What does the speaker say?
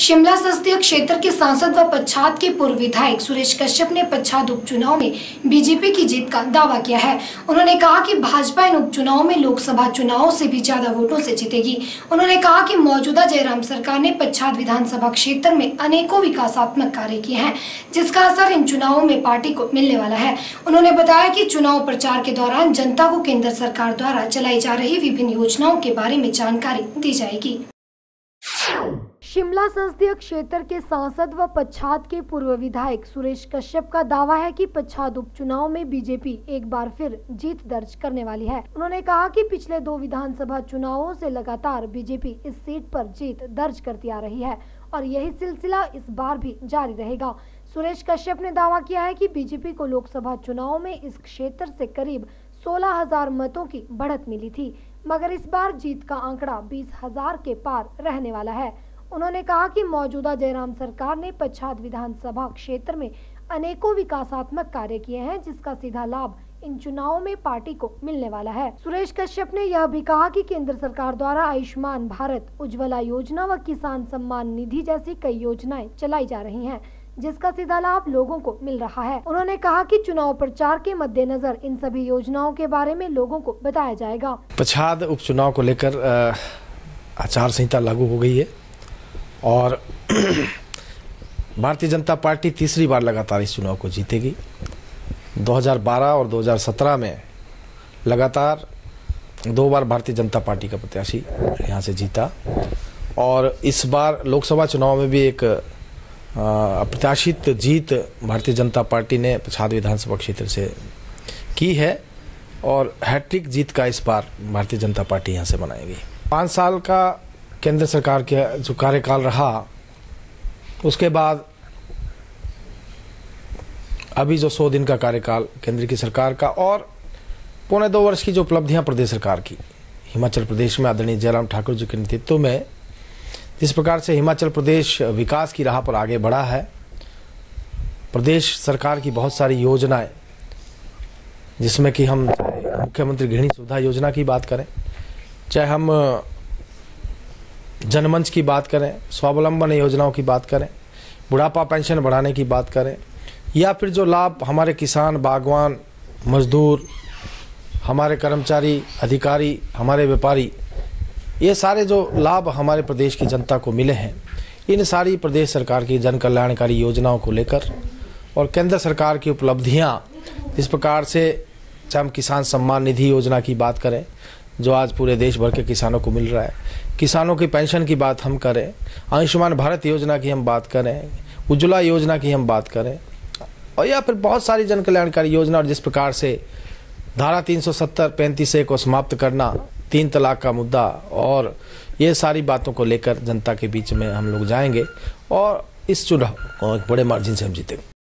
शिमला संसदीय क्षेत्र के सांसद व पच्छाद के पूर्व विधायक सुरेश कश्यप ने पच्छाद उपचुनाव में बीजेपी की जीत का दावा किया है। उन्होंने कहा कि भाजपा इन उपचुनाव में लोकसभा चुनाव से भी ज़्यादा वोटों से जीतेगी। उन्होंने कहा कि मौजूदा जयराम सरकार ने पच्छाद विधानसभा क्षेत्र में अनेकों विकासात्मक कार्य किए हैं, जिसका असर इन चुनावों में पार्टी को मिलने वाला है। उन्होंने बताया कि चुनाव प्रचार के दौरान जनता को केंद्र सरकार द्वारा चलाई जा रही विभिन्न योजनाओं के बारे में जानकारी दी जाएगी। शिमला संसदीय क्षेत्र के सांसद व पच्छाद के पूर्व विधायक सुरेश कश्यप का दावा है कि पच्छाद उपचुनाव में बीजेपी एक बार फिर जीत दर्ज करने वाली है। उन्होंने कहा कि पिछले दो विधानसभा चुनावों से लगातार बीजेपी इस सीट पर जीत दर्ज करती आ रही है और यही सिलसिला इस बार भी जारी रहेगा। सुरेश कश्यप ने दावा किया है कि बीजेपी को लोकसभा चुनाव में इस क्षेत्र से करीब सोलह हज़ार मतों की बढ़त मिली थी, मगर इस बार जीत का आंकड़ा बीस हज़ार के पार रहने वाला है। उन्होंने कहा कि मौजूदा जयराम सरकार ने पच्छाद विधानसभा क्षेत्र में अनेकों विकासात्मक कार्य किए हैं, जिसका सीधा लाभ इन चुनावों में पार्टी को मिलने वाला है। सुरेश कश्यप ने यह भी कहा कि केंद्र सरकार द्वारा आयुष्मान भारत उज्ज्वला योजना व किसान सम्मान निधि जैसी कई योजनाएँ चलाई जा रही हैं, जिसका सीधा लाभ लोगों को मिल रहा है। उन्होंने कहा कि चुनाव प्रचार के मद्देनजर इन सभी योजनाओं के बारे में लोगों को बताया जाएगा। पछाद उपचुनाव को लेकर आचार संहिता लागू हो गई है। और भारतीय जनता पार्टी तीसरी बार लगातार इस चुनाव को जीतेगी। 2012 और 2017 में लगातार दो बार भारतीय जनता पार्टी का प्रत्याशी यहाँ से जीता। और इस बार लोकसभा चुनाव में भी एक अप्रत्याशित जीत भारतीय जनता पार्टी ने पछाद विधानसभा क्षेत्र से की है और हैट्रिक जीत का इस बार भारतीय जनता पार्टी यहाँ से मनाएगी। पाँच साल का केंद्र सरकार के जो कार्यकाल रहा, उसके बाद अभी जो सौ दिन का कार्यकाल केंद्र की सरकार का और पौने दो वर्ष की जो उपलब्धियाँ प्रदेश सरकार की। हिमाचल प्रदेश में आदरणीय जयराम ठाकुर जी के नेतृत्व में जिस प्रकार से हिमाचल प्रदेश विकास की राह पर आगे बढ़ा है, प्रदेश सरकार की बहुत सारी योजनाएँ, जिसमें कि हम मुख्यमंत्री गृहिणी सुविधा योजना की बात करें, चाहे हम जनमंच की बात करें, स्वावलंबन योजनाओं की बात करें, बुढ़ापा पेंशन बढ़ाने की बात करें, या फिर जो लाभ हमारे किसान, बागवान, मजदूर, हमारे कर्मचारी, अधिकारी, हमारे व्यापारी, ये सारे जो लाभ हमारे प्रदेश की जनता को मिले हैं, इन सारी प्रदेश सरकार की जन कल्याणकारी योजनाओं को लेकर और केंद्र सरकार की उपलब्धियाँ जिस प्रकार से चाहे हम किसान सम्मान निधि योजना की बात करें जो आज पूरे देश भर के किसानों को मिल रहा है। किसानों की पेंशन की बात हम करें, आयुष्मान भारत योजना की हम बात करें, उज्ज्वला योजना की हम बात करें, और या फिर बहुत सारी जन कल्याणकारी योजना और जिस प्रकार से धारा 370 पैंतीस ए को समाप्त करना तीन तलाक का मुद्दा और ये सारी बातों को लेकर जनता के बीच में हम लोग जाएँगे और इस चुनाव को एक बड़े मार्जिन से हम जीतेंगे।